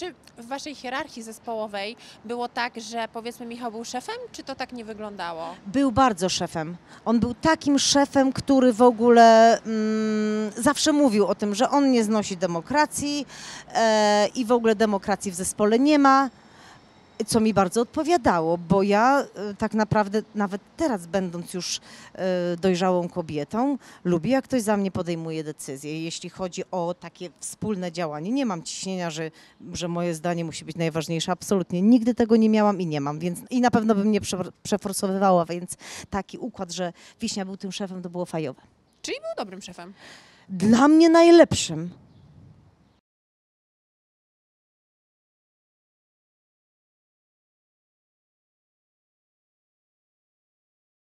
czy w waszej hierarchii zespołowej było tak, że powiedzmy Michał był szefem, czy to tak nie wyglądało? Był bardzo szefem. On był takim szefem, który w ogóle mm, zawsze mówił o tym, że on nie znosi demokracji e, i w ogóle demokracji w zespole nie ma. Co mi bardzo odpowiadało, bo ja e, tak naprawdę nawet teraz, będąc już e, dojrzałą kobietą, lubię, jak ktoś za mnie podejmuje decyzje. Jeśli chodzi o takie wspólne działanie, nie mam ciśnienia, że, że moje zdanie musi być najważniejsze. Absolutnie. Nigdy tego nie miałam i nie mam, więc i na pewno bym nie prze- przeforsowywała, więc taki układ, że Wiśnia był tym szefem, to było fajowe. Czyli był dobrym szefem. Dla mnie najlepszym.